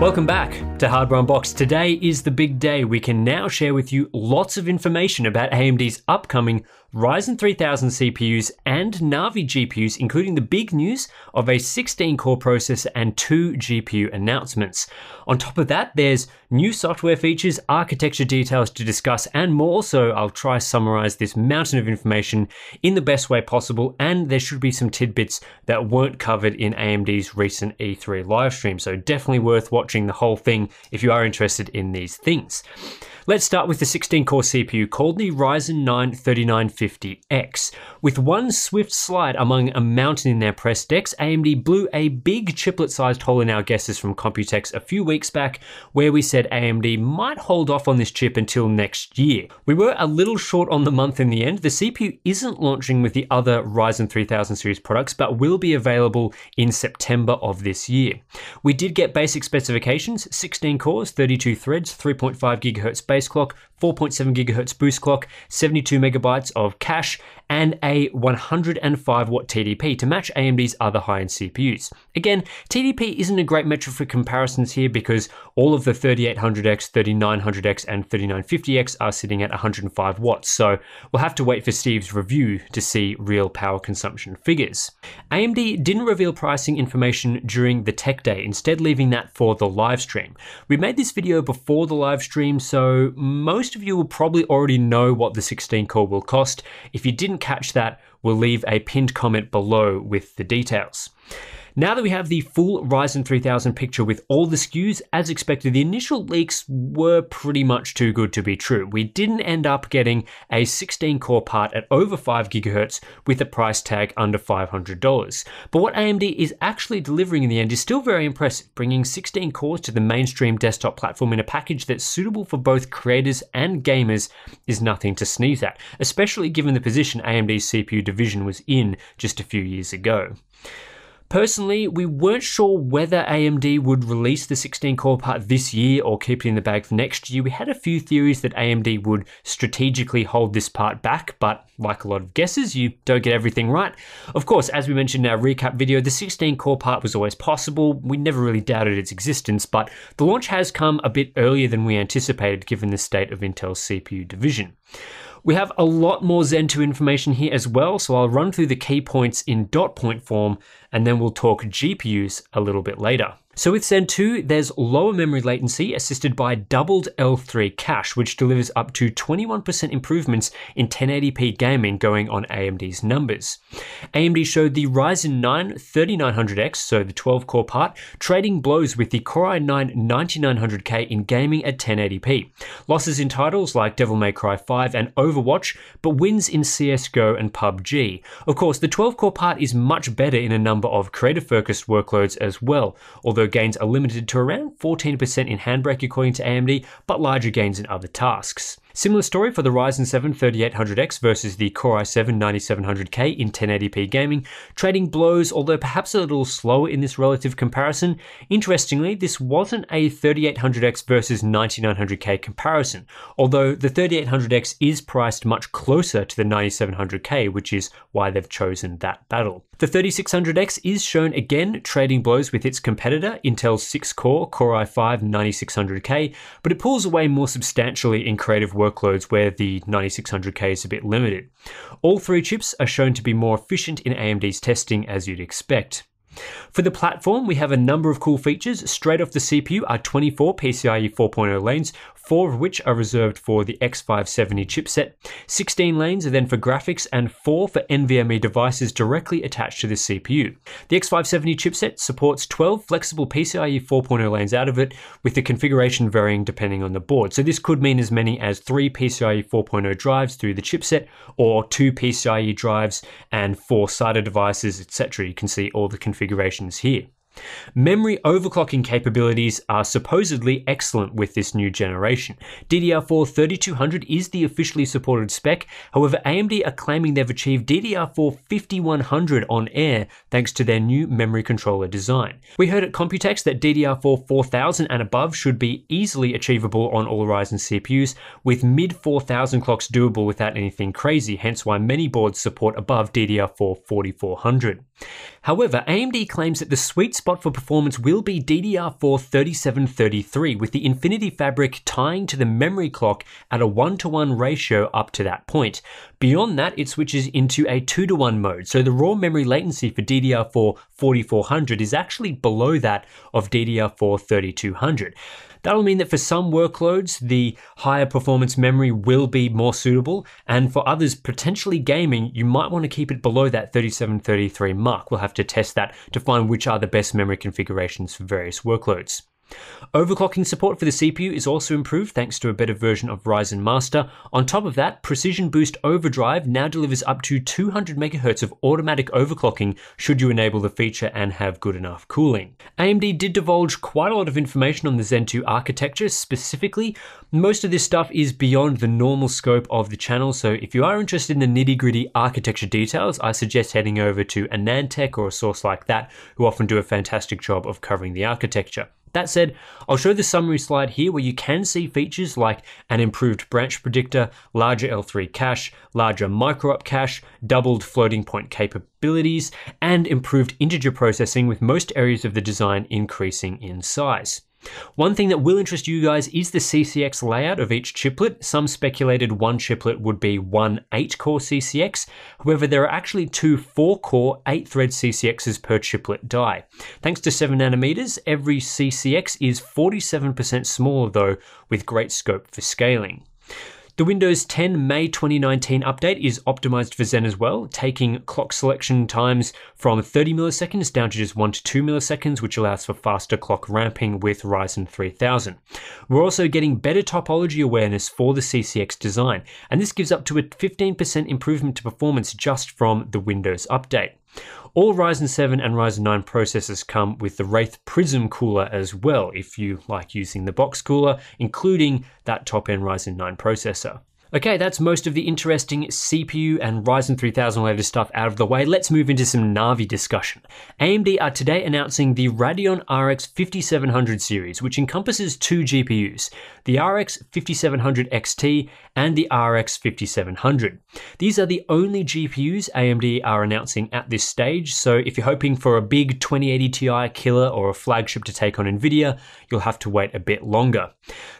Welcome back to Hardware Unboxed. Today is the big day. We can now share with you lots of information about AMD's upcoming Ryzen 3000 CPUs and Navi GPUs, including the big news of a 16 core processor and two GPU announcements. On top of that, there's new software features, architecture details to discuss, and more. So I'll try summarize this mountain of information in the best way possible. And there should be some tidbits that weren't covered in AMD's recent E3 livestream. So definitely worth watching the whole thing if you are interested in these things. Let's start with the 16 core CPU called the Ryzen 9 3950X. With one swift slide among a mountain in their press decks, AMD blew a big chiplet sized hole in our guesses from Computex a few weeks back, where we said AMD might hold off on this chip until next year. We were a little short on the month in the end. The CPU isn't launching with the other Ryzen 3000 series products, but will be available in September of this year. We did get basic specifications 16 cores, 32 threads, 3.5 GHz base clock, 4.7 gigahertz boost clock, 72 megabytes of cache, and a 105 watt TDP to match AMD's other high end CPUs. Again, TDP isn't a great metric for comparisons here because all of the 3800X, 3900X, and 3950X are sitting at 105 watts, so we'll have to wait for Steve's review to see real power consumption figures. AMD didn't reveal pricing information during the tech day, instead leaving that for the live stream. We made this video before the live stream, so most of you will probably already know what the 16 core will cost. If you didn't catch that, we'll leave a pinned comment below with the details. Now that we have the full Ryzen 3000 picture with all the SKUs, as expected, the initial leaks were pretty much too good to be true. We didn't end up getting a 16 core part at over 5 GHz with a price tag under $500. But what AMD is actually delivering in the end is still very impressive, bringing 16 cores to the mainstream desktop platform in a package that's suitable for both creators and gamers is nothing to sneeze at, especially given the position AMD's CPU division was in just a few years ago. Personally, we weren't sure whether AMD would release the 16 core part this year or keep it in the bag for next year. We had a few theories that AMD would strategically hold this part back, but like a lot of guesses, you don't get everything right. Of course, as we mentioned in our recap video, the 16 core part was always possible. We never really doubted its existence, but the launch has come a bit earlier than we anticipated given the state of Intel's CPU division. We have a lot more Zen 2 information here as well, so I'll run through the key points in dot point form and then we'll talk GPUs a little bit later. So with Zen 2, there's lower memory latency assisted by doubled L3 cache, which delivers up to 21% improvements in 1080p gaming going on AMD's numbers. AMD showed the Ryzen 9 3900X, so the 12 core part, trading blows with the Core i9 9900K in gaming at 1080p. Losses in titles like Devil May Cry 5 and Overwatch, but wins in CSGO and PUBG. Of course, the 12 core part is much better in a number of creative focused workloads as well, although gains are limited to around 14% in Handbrake according to AMD, but larger gains in other tasks. Similar story for the Ryzen 7 3800X versus the Core i7 9700K in 1080p gaming, trading blows, although perhaps a little slower in this relative comparison. Interestingly, this wasn't a 3800X versus 9900K comparison, although the 3800X is priced much closer to the 9700K, which is why they've chosen that battle. The 3600X is shown again trading blows with its competitor, Intel's 6 core Core i5 9600K, but it pulls away more substantially in creative workloads where the 9600K is a bit limited. All three chips are shown to be more efficient in AMD's testing as you'd expect. For the platform, we have a number of cool features. Straight off the CPU are 24 PCIe 4.0 lanes, four of which are reserved for the X570 chipset. 16 lanes are then for graphics, and four for NVMe devices directly attached to the CPU. The X570 chipset supports 12 flexible PCIe 4.0 lanes out of it, with the configuration varying depending on the board. So this could mean as many as three PCIe 4.0 drives through the chipset, or two PCIe drives and four SATA devices, etc. You can see all the configurations here. Memory overclocking capabilities are supposedly excellent with this new generation. DDR4 3200 is the officially supported spec, however AMD are claiming they've achieved DDR4 5100 on air thanks to their new memory controller design. We heard at Computex that DDR4 4000 and above should be easily achievable on all Ryzen CPUs, with mid 4000 clocks doable without anything crazy, hence why many boards support above DDR4 4400. However, AMD claims that the sweet spot for performance will be DDR4 3733, with the Infinity Fabric tying to the memory clock at a 1 to 1 ratio up to that point. Beyond that, it switches into a 2 to 1 mode, so the raw memory latency for DDR4 4400 is actually below that of DDR4 3200. That'll mean that for some workloads, the higher performance memory will be more suitable, and for others, potentially gaming, you might want to keep it below that 3733 mark. We'll have to test that to find which are the best memory configurations for various workloads. Overclocking support for the CPU is also improved thanks to a better version of Ryzen Master. On top of that, Precision Boost Overdrive now delivers up to 200 MHz of automatic overclocking should you enable the feature and have good enough cooling. AMD did divulge quite a lot of information on the Zen 2 architecture specifically. Most of this stuff is beyond the normal scope of the channel, so if you are interested in the nitty gritty architecture details, I suggest heading over to AnandTech or a source like that, who often do a fantastic job of covering the architecture. That said, I'll show the summary slide here where you can see features like an improved branch predictor, larger L3 cache, larger micro-op cache, doubled floating point capabilities, and improved integer processing with most areas of the design increasing in size. One thing that will interest you guys is the CCX layout of each chiplet. Some speculated one chiplet would be one 8 core CCX. However, there are actually two 4 core 8 thread CCXs per chiplet die. Thanks to 7 nanometers, every CCX is 47% smaller though, with great scope for scaling. The Windows 10 May 2019 update is optimized for Zen as well, taking clock selection times from 30 milliseconds down to just 1 to 2 milliseconds, which allows for faster clock ramping with Ryzen 3000. We're also getting better topology awareness for the CCX design, and this gives up to a 15% improvement to performance just from the Windows update. All Ryzen 7 and Ryzen 9 processors come with the Wraith Prism cooler as well, if you like using the box cooler, including that top end Ryzen 9 processor. Okay, that's most of the interesting CPU and Ryzen 3000 related stuff out of the way. Let's move into some Navi discussion. AMD are today announcing the Radeon RX 5700 series, which encompasses two GPUs, the RX 5700 XT and the RX 5700. These are the only GPUs AMD are announcing at this stage, so if you're hoping for a big 2080 Ti killer or a flagship to take on Nvidia, you'll have to wait a bit longer.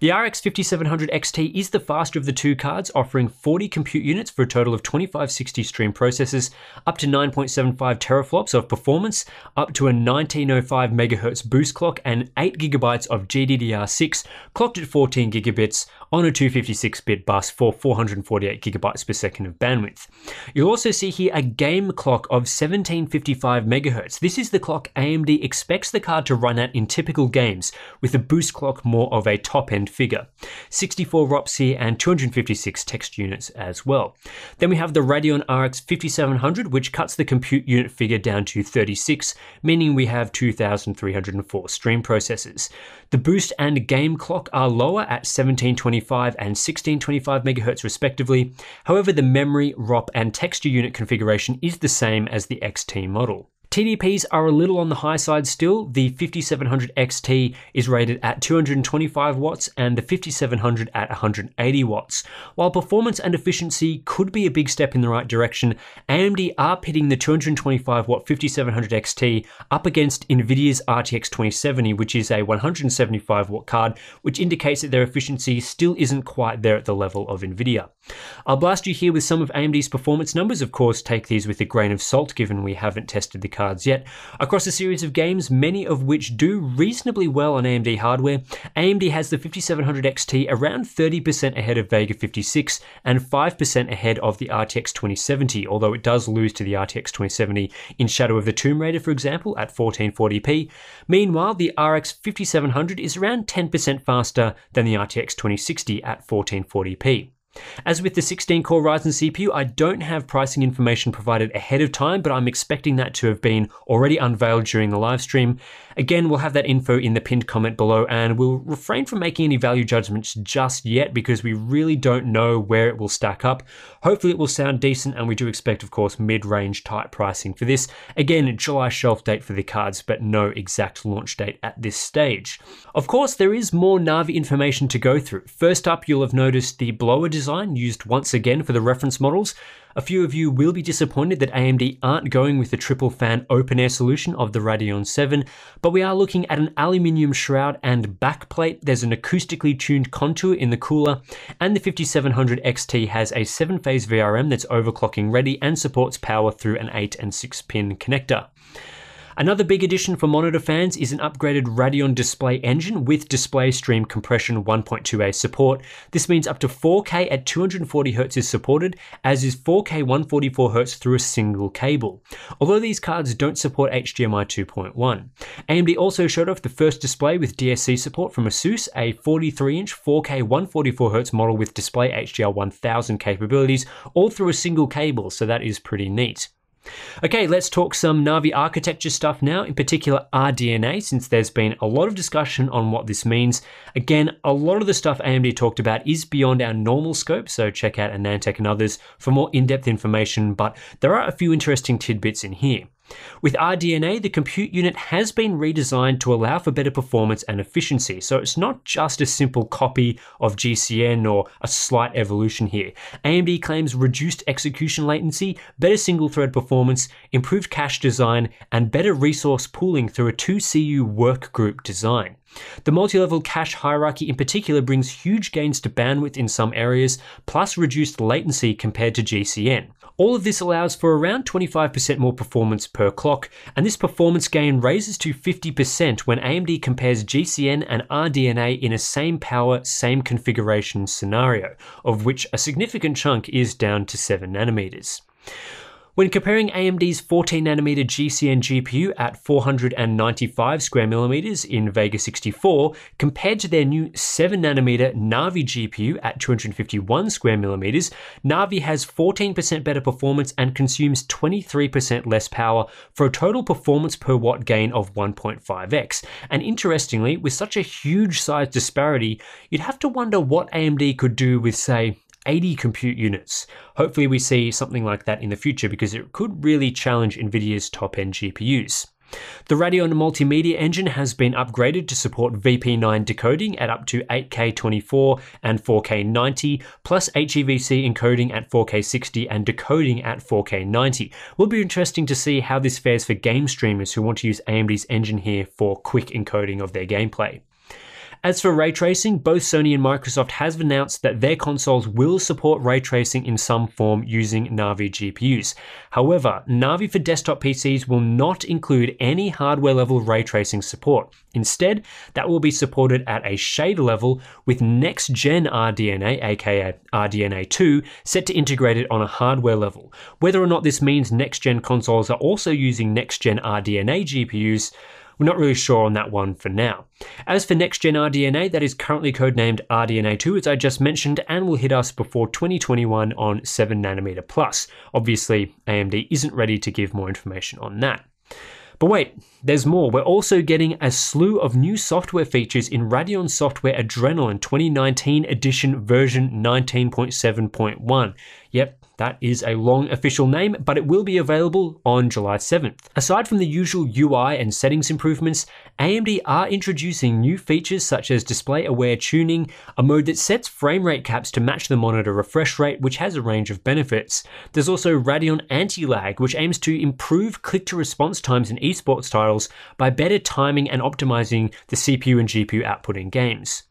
The RX 5700 XT is the faster of the two cards cards offering 40 compute units for a total of 2560 stream processors, up to 9.75 teraflops of performance, up to a 1905 MHz boost clock, and 8 GB of GDDR6 clocked at 14 gigabits on a 256-bit bus for 448 gigabytes per second of bandwidth. You'll also see here a game clock of 1755 MHz. This is the clock AMD expects the card to run at in typical games, with the boost clock more of a top-end figure. 64 ROPS here and 256 text units as well. Then we have the Radeon RX 5700, which cuts the compute unit figure down to 36, meaning we have 2304 stream processors. The boost and game clock are lower at 1725 and 1625 MHz respectively. However, the memory, ROP, and texture unit configuration is the same as the XT model. TDPs are a little on the high side still. The 5700 XT is rated at 225 watts and the 5700 at 180 watts. While performance and efficiency could be a big step in the right direction, AMD are pitting the 225 watt 5700 XT up against Nvidia's RTX 2070, which is a 175 watt card, which indicates that their efficiency still isn't quite there at the level of Nvidia. I'll blast you here with some of AMD's performance numbers. Of course, take these with a grain of salt given we haven't tested the cards yet. Across a series of games, many of which do reasonably well on AMD hardware, AMD has the 5700 XT around 30% ahead of Vega 56 and 5% ahead of the RTX 2070, although it does lose to the RTX 2070 in Shadow of the Tomb Raider, for example, at 1440p. Meanwhile, the RX 5700 is around 10% faster than the RTX 2060 at 1440p. As with the 16 core Ryzen CPU, I don't have pricing information provided ahead of time, but I'm expecting that to have been already unveiled during the live stream. Again, we'll have that info in the pinned comment below, and we'll refrain from making any value judgments just yet because we really don't know where it will stack up. Hopefully, it will sound decent, and we do expect, of course, mid range type pricing for this. Again, July shelf date for the cards, but no exact launch date at this stage. Of course, there is more Navi information to go through. First up, you'll have noticed the blower design used once again for the reference models. A few of you will be disappointed that AMD aren't going with the triple fan open air solution of the Radeon 7, but we are looking at an aluminium shroud and backplate. There's an acoustically tuned contour in the cooler, and the 5700 XT has a 7 phase VRM that's overclocking ready and supports power through an 8 and 6 pin connector. Another big addition for monitor fans is an upgraded Radeon display engine with display stream compression 1.2a support. This means up to 4K at 240Hz is supported, as is 4K 144Hz through a single cable. Although these cards don't support HDMI 2.1. AMD also showed off the first display with DSC support from Asus, a 43-inch 4K 144Hz model with display HDR 1000 capabilities, all through a single cable, so that is pretty neat. Okay, let's talk some Navi architecture stuff now, in particular RDNA, since there's been a lot of discussion on what this means. Again, a lot of the stuff AMD talked about is beyond our normal scope, so check out AnandTech and others for more in-depth information, but there are a few interesting tidbits in here. With RDNA, the compute unit has been redesigned to allow for better performance and efficiency, so it's not just a simple copy of GCN or a slight evolution here. AMD claims reduced execution latency, better single thread performance, improved cache design, and better resource pooling through a 2CU workgroup design. The multi-level cache hierarchy in particular brings huge gains to bandwidth in some areas, plus reduced latency compared to GCN. All of this allows for around 25% more performance per clock, and this performance gain raises to 50% when AMD compares GCN and RDNA in a same power, same configuration scenario, of which a significant chunk is down to 7 nanometers. When comparing AMD's 14nm GCN GPU at 495 square millimeters in Vega 64 compared to their new 7nm Navi GPU at 251 square millimeters, Navi has 14% better performance and consumes 23% less power for a total performance per watt gain of 1.5x. And interestingly, with such a huge size disparity, you'd have to wonder what AMD could do with, say, 80 compute units. Hopefully we see something like that in the future because it could really challenge NVIDIA's top-end GPUs. The Radeon Multimedia Engine has been upgraded to support VP9 decoding at up to 8K 24 and 4K 90, plus HEVC encoding at 4K 60 and decoding at 4K 90. Will be interesting to see how this fares for game streamers who want to use AMD's engine here for quick encoding of their gameplay. As for ray tracing, both Sony and Microsoft have announced that their consoles will support ray tracing in some form using Navi GPUs. However, Navi for desktop PCs will not include any hardware level ray tracing support. Instead, that will be supported at a shader level with next gen RDNA, aka RDNA 2, set to integrate it on a hardware level. Whether or not this means next gen consoles are also using next gen RDNA GPUs, we're not really sure on that one for now. As for next gen RDNA, that is currently codenamed RDNA2 as I just mentioned and will hit us before 2021 on 7nm plus. Obviously, AMD isn't ready to give more information on that. But wait, there's more. We're also getting a slew of new software features in Radeon Software Adrenalin 2019 edition version 19.7.1. Yep, that is a long official name, but it will be available on July 7th. Aside from the usual UI and settings improvements, AMD are introducing new features such as display aware tuning, a mode that sets frame rate caps to match the monitor refresh rate, which has a range of benefits. There's also Radeon Anti-Lag, which aims to improve click to response times in esports titles by better timing and optimizing the CPU and GPU output in games.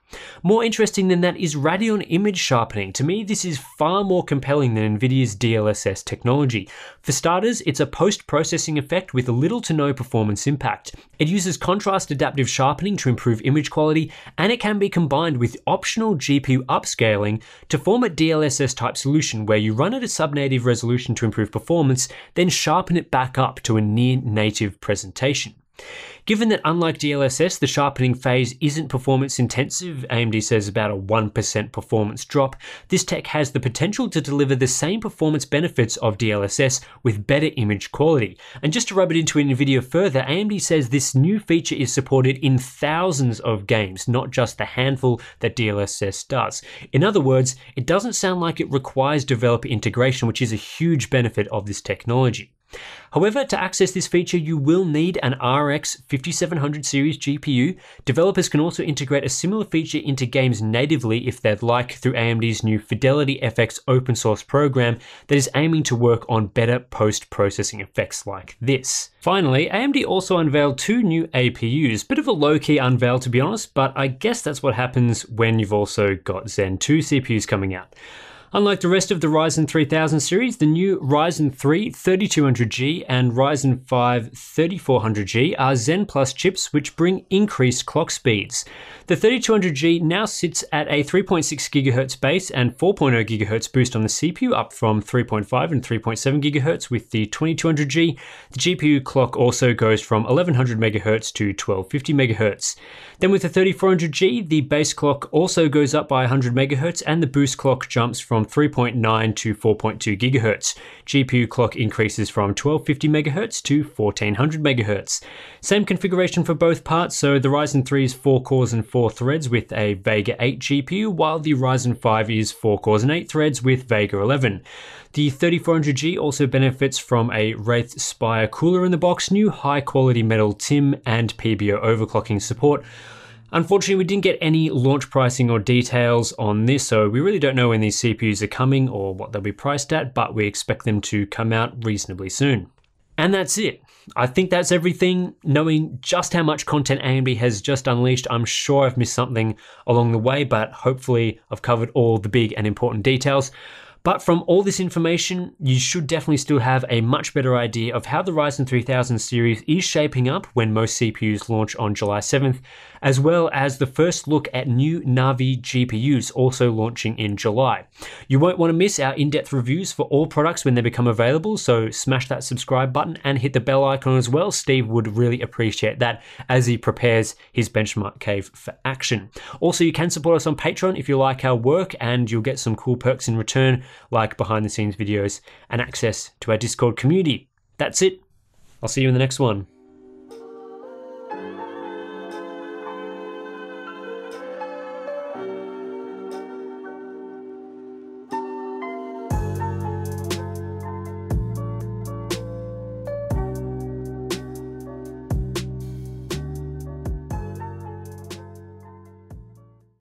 More interesting than that is Radeon image sharpening. To me, this is far more compelling than NVIDIA's DLSS technology. For starters, it's a post-processing effect with little to no performance impact. It uses contrast adaptive sharpening to improve image quality, and it can be combined with optional GPU upscaling to form a DLSS type solution where you run at a sub-native resolution to improve performance, then sharpen it back up to a near native presentation. Given that unlike DLSS, the sharpening phase isn't performance intensive, AMD says about a 1% performance drop, this tech has the potential to deliver the same performance benefits of DLSS with better image quality. And just to rub it into NVIDIA further, AMD says this new feature is supported in thousands of games, not just the handful that DLSS does. In other words, it doesn't sound like it requires developer integration, which is a huge benefit of this technology. However, to access this feature, you will need an RX 5700 series GPU. Developers can also integrate a similar feature into games natively if they'd like through AMD's new Fidelity FX open source program that is aiming to work on better post processing effects like this. Finally, AMD also unveiled two new APUs. Bit of a low key unveil to be honest, but I guess that's what happens when you've also got Zen 2 CPUs coming out. Unlike the rest of the Ryzen 3000 series, the new Ryzen 3 3200G and Ryzen 5 3400G are Zen Plus chips which bring increased clock speeds. The 3200G now sits at a 3.6 GHz base and 4.0 GHz boost on the CPU, up from 3.5 and 3.7 GHz with the 2200G. The GPU clock also goes from 1100 MHz to 1250 MHz. Then with the 3400G, the base clock also goes up by 100 MHz and the boost clock jumps from 3.9 to 4.2 GHz. GPU clock increases from 1250 MHz to 1400 MHz. Same configuration for both parts, so the Ryzen 3 is 4 cores and 4 4 threads with a Vega 8 GPU, while the Ryzen 5 is 4 cores and 8 threads with Vega 11. The 3400G also benefits from a Wraith Spire cooler in the box, new high quality metal TIM, and PBO overclocking support. Unfortunately, we didn't get any launch pricing or details on this, so we really don't know when these CPUs are coming or what they'll be priced at, but we expect them to come out reasonably soon. And that's it. I think that's everything. Knowing just how much content AMD has just unleashed, I'm sure I've missed something along the way, but hopefully I've covered all the big and important details. But from all this information, you should definitely still have a much better idea of how the Ryzen 3000 series is shaping up when most CPUs launch on July 7th, as well as the first look at new Navi GPUs also launching in July. You won't want to miss our in-depth reviews for all products when they become available, so smash that subscribe button and hit the bell icon as well. Steve would really appreciate that as he prepares his benchmark cave for action. Also, you can support us on Patreon if you like our work and you'll get some cool perks in return like behind the scenes videos, and access to our Discord community. That's it. I'll see you in the next one.